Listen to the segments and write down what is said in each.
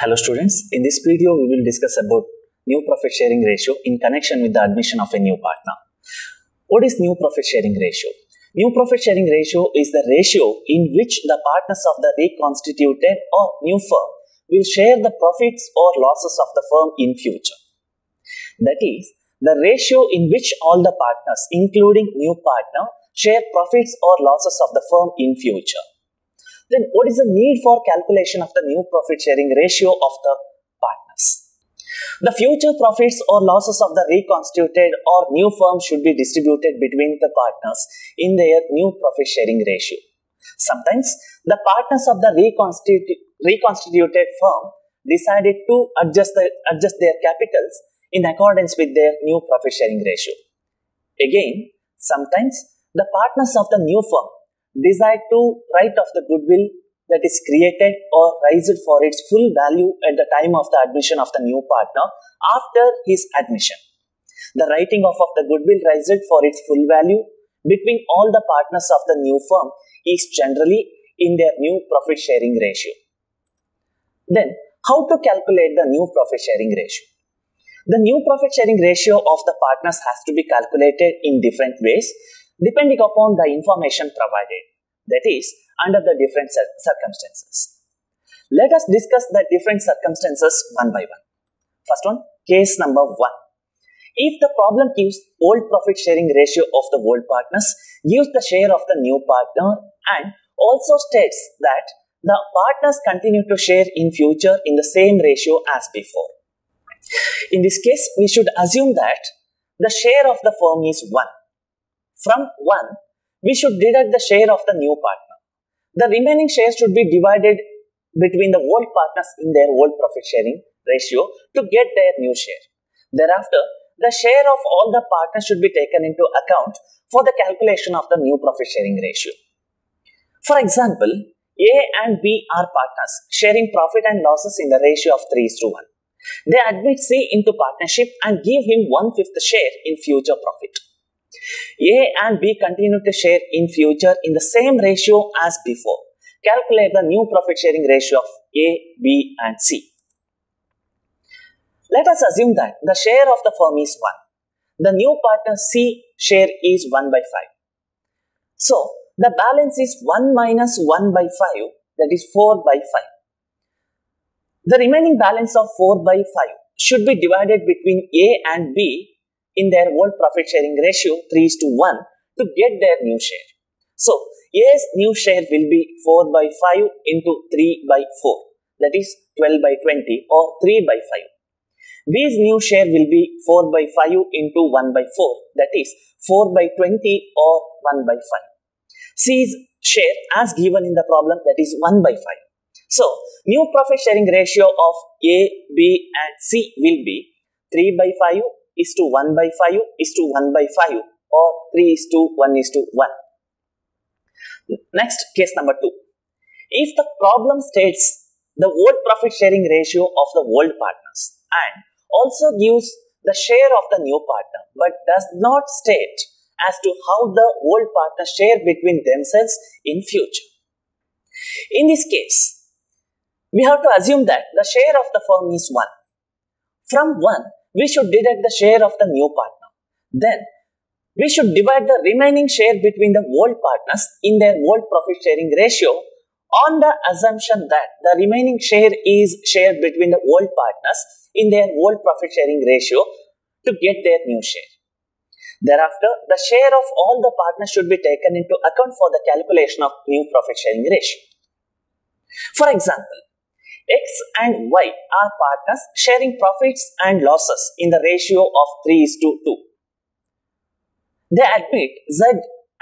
Hello students, in this video we will discuss about new profit sharing ratio in connection with the admission of a new partner. What is new profit sharing ratio? New profit sharing ratio is the ratio in which the partners of the reconstituted or new firm will share the profits or losses of the firm in future. That is, the ratio in which all the partners, including new partner, share profits or losses of the firm in future. Then what is the need for calculation of the new profit sharing ratio of the partners? The future profits or losses of the reconstituted or new firm should be distributed between the partners in their new profit sharing ratio. Sometimes the partners of the reconstitu- reconstituted firm decided to adjust, the, adjust their capitals in accordance with their new profit sharing ratio. Again, sometimes the partners of the new firm decide to write off the goodwill that is created or raised for its full value at the time of the admission of the new partner after his admission. The writing off of the goodwill raised for its full value between all the partners of the new firm is generally in their new profit sharing ratio. Then, how to calculate the new profit sharing ratio? The new profit sharing ratio of the partners has to be calculated in different ways depending upon the information provided, that is, under the different circumstances. Let us discuss the different circumstances one by one. First one, case number one. If the problem gives old profit sharing ratio of the old partners, gives the share of the new partner, and also states that the partners continue to share in future in the same ratio as before. In this case, we should assume that the share of the firm is 1 from 1, we should deduct the share of the new partner. The remaining share should be divided between the old partners in their old profit sharing ratio to get their new share. Thereafter, the share of all the partners should be taken into account for the calculation of the new profit sharing ratio. For example, A and B are partners sharing profit and losses in the ratio of 3 to 1. They admit C into partnership and give him one fifth share in future profit. A and B continue to share in future in the same ratio as before. Calculate the new profit sharing ratio of A, B and C. Let us assume that the share of the firm is 1. The new partner C share is 1 by 5. So, the balance is 1 minus 1 by 5 that is 4 by 5. The remaining balance of 4 by 5 should be divided between A and B in their old profit sharing ratio 3 is to 1 to get their new share. So, A's new share will be 4 by 5 into 3 by 4 that is 12 by 20 or 3 by 5. B's new share will be 4 by 5 into 1 by 4 that is 4 by 20 or 1 by 5. C's share as given in the problem that is 1 by 5. So, new profit sharing ratio of A, B and C will be 3 by 5 is to 1 by 5 is to 1 by 5 or 3 is to 1 is to 1. Next, case number 2. If the problem states the old profit sharing ratio of the old partners and also gives the share of the new partner but does not state as to how the old partners share between themselves in future. In this case, we have to assume that the share of the firm is 1. From 1, we should deduct the share of the new partner. Then, we should divide the remaining share between the old partners in their old profit sharing ratio on the assumption that the remaining share is shared between the old partners in their old profit sharing ratio to get their new share. Thereafter, the share of all the partners should be taken into account for the calculation of new profit sharing ratio. For example, X and Y are partners sharing profits and losses in the ratio of 3 is to 2. They admit Z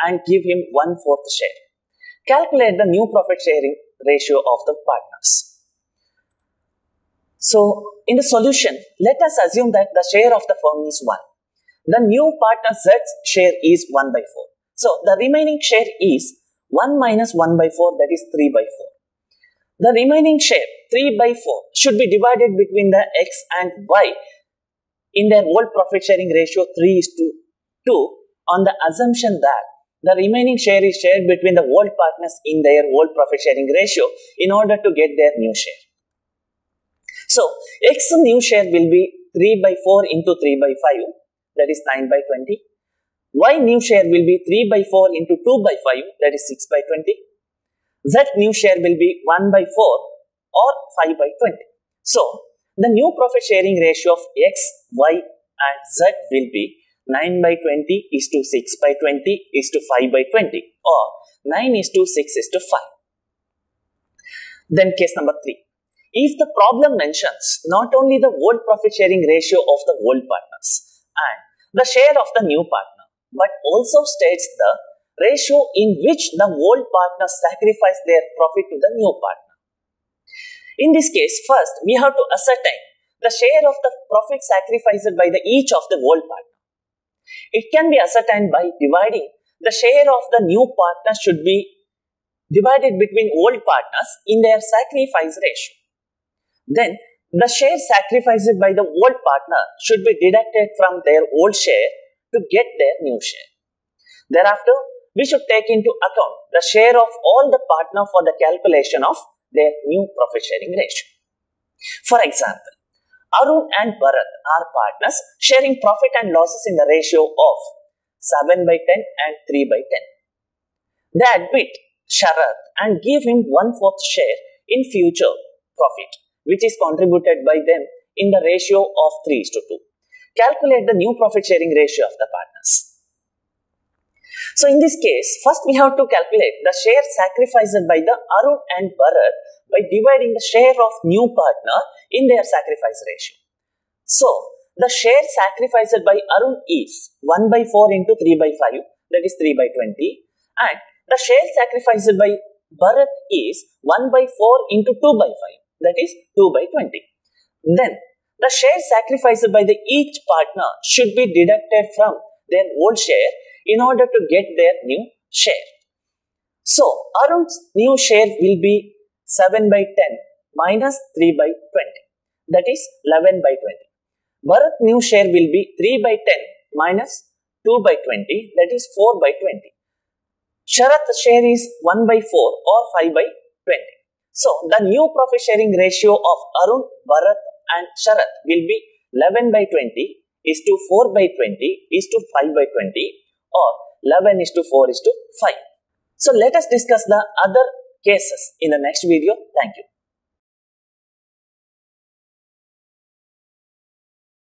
and give him one fourth share. Calculate the new profit sharing ratio of the partners. So, in the solution, let us assume that the share of the firm is 1. The new partner Z's share is 1 by 4. So, the remaining share is 1 minus 1 by 4 that is 3 by 4. The remaining share 3 by 4 should be divided between the x and y in their old profit sharing ratio 3 is to 2 on the assumption that the remaining share is shared between the old partners in their old profit sharing ratio in order to get their new share. So X new share will be 3 by 4 into 3 by 5 that is 9 by 20. Y new share will be 3 by 4 into 2 by 5 that is 6 by 20. Z new share will be 1 by 4 or 5 by 20. So the new profit sharing ratio of X, Y and Z will be 9 by 20 is to 6 by 20 is to 5 by 20 or 9 is to 6 is to 5. Then case number 3. If the problem mentions not only the old profit sharing ratio of the old partners and the share of the new partner, but also states the ratio in which the old partner sacrifice their profit to the new partner. In this case, first we have to ascertain the share of the profit sacrificed by the each of the old partner. It can be ascertained by dividing the share of the new partner should be divided between old partners in their sacrifice ratio. Then the share sacrificed by the old partner should be deducted from their old share to get their new share. Thereafter, we should take into account the share of all the partner for the calculation of their new profit sharing ratio. For example, Arun and Bharat are partners sharing profit and losses in the ratio of 7 by 10 and 3 by 10. They admit Sharath and give him one fourth share in future profit, which is contributed by them in the ratio of 3 to 2. Calculate the new profit sharing ratio of the partners. So in this case, first we have to calculate the share sacrificed by the Arun and Bharat by dividing the share of new partner in their sacrifice ratio. So, the share sacrificed by Arun is 1 by 4 into 3 by 5 that is 3 by 20 and the share sacrificed by Bharat is 1 by 4 into 2 by 5 that is 2 by 20. Then the share sacrificed by the each partner should be deducted from their old share in order to get their new share. So Arun's new share will be 7 by 10 minus 3 by 20 that is 11 by 20. Bharat new share will be 3 by 10 minus 2 by 20 that is 4 by 20. Sharath share is 1 by 4 or 5 by 20. So the new profit sharing ratio of Arun, Bharat and Sharath will be 11 by 20 is to 4 by 20 is to 5 by 20 or 11 is to 4 is to 5. So let us discuss the other cases in the next video. Thank you.